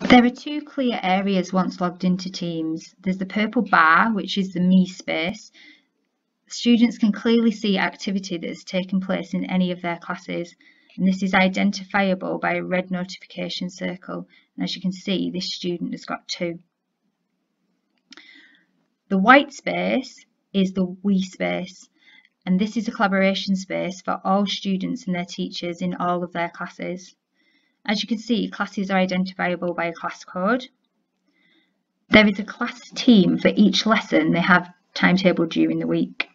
There are two clear areas once logged into Teams. There's the purple bar, which is the Me space. Students can clearly see activity that has taken place in any of their classes, and this is identifiable by a red notification circle. And as you can see, this student has got two. The white space is the We space, and this is a collaboration space for all students and their teachers in all of their classes. As you can see, classes are identifiable by a class code. There is a class team for each lesson they have timetabled during the week.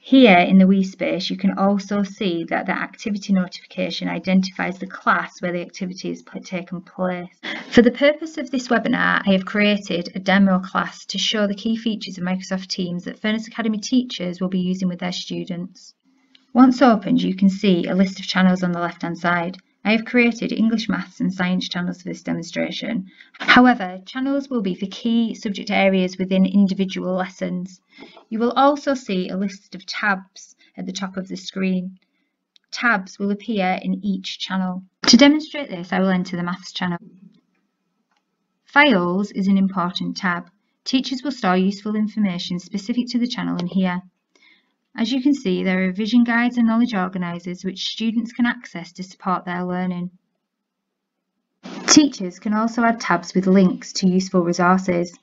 Here in the We space, you can also see that the activity notification identifies the class where the activity has taken place. For the purpose of this webinar, I have created a demo class to show the key features of Microsoft Teams that Furness Academy teachers will be using with their students. Once opened, you can see a list of channels on the left-hand side. I have created English, Maths and Science channels for this demonstration. However, channels will be for key subject areas within individual lessons. You will also see a list of tabs at the top of the screen. Tabs will appear in each channel. To demonstrate this, I will enter the Maths channel. Files is an important tab. Teachers will store useful information specific to the channel in here. As you can see, there are vision guides and knowledge organisers which students can access to support their learning. Teachers can also add tabs with links to useful resources.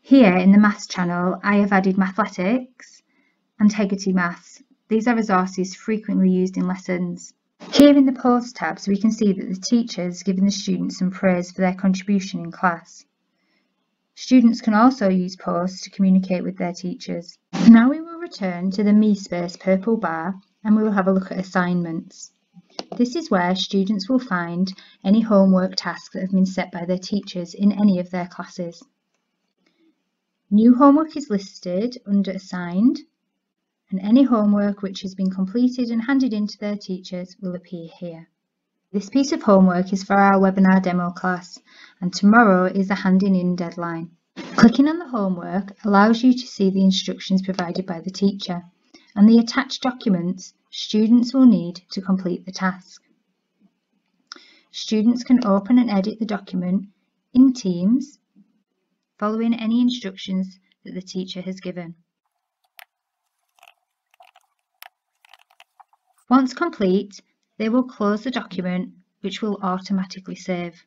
Here in the Maths channel, I have added Mathletics and Hegarty Maths. These are resources frequently used in lessons. Here in the Posts tabs, we can see that the teacher has given the students some praise for their contribution in class. Students can also use posts to communicate with their teachers. Now we return to the Me Space purple bar and we will have a look at assignments. This is where students will find any homework tasks that have been set by their teachers in any of their classes. New homework is listed under Assigned and any homework which has been completed and handed in to their teachers will appear here. This piece of homework is for our webinar demo class and tomorrow is the handing in deadline. Clicking on the homework allows you to see the instructions provided by the teacher and the attached documents students will need to complete the task. Students can open and edit the document in Teams following any instructions that the teacher has given. Once complete, they will close the document which will automatically save.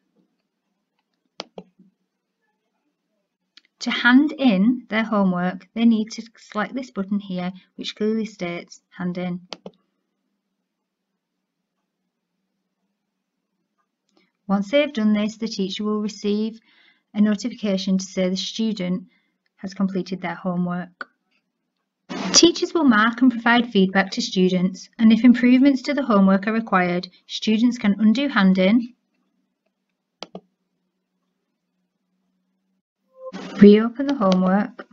To hand in their homework, they need to select this button here, which clearly states hand in. Once they have done this, the teacher will receive a notification to say the student has completed their homework. Teachers will mark and provide feedback to students, and if improvements to the homework are required, students can undo hand in Reopen the homework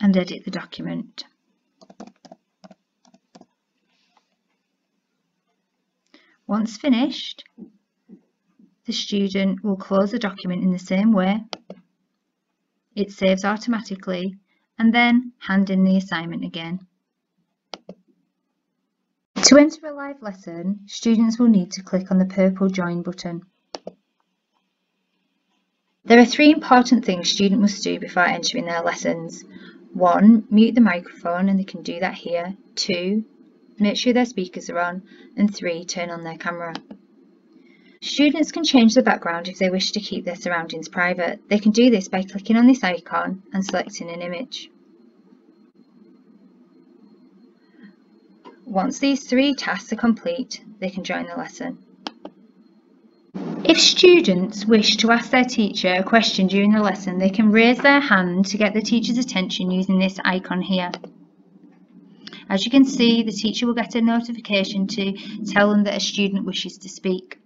and edit the document. Once finished, the student will close the document in the same way. It saves automatically and then hand in the assignment again. To enter a live lesson, students will need to click on the purple Join button. There are three important things students must do before entering their lessons. 1. Mute the microphone and they can do that here. 2. Make sure their speakers are on. And 3. Turn on their camera. Students can change the background if they wish to keep their surroundings private. They can do this by clicking on this icon and selecting an image. Once these three tasks are complete, they can join the lesson. If students wish to ask their teacher a question during the lesson, they can raise their hand to get the teacher's attention using this icon here. As you can see, the teacher will get a notification to tell them that a student wishes to speak.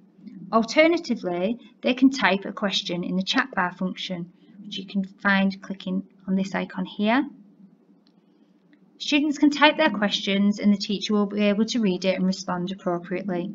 Alternatively, they can type a question in the chat bar function, which you can find clicking on this icon here. Students can type their questions and the teacher will be able to read it and respond appropriately.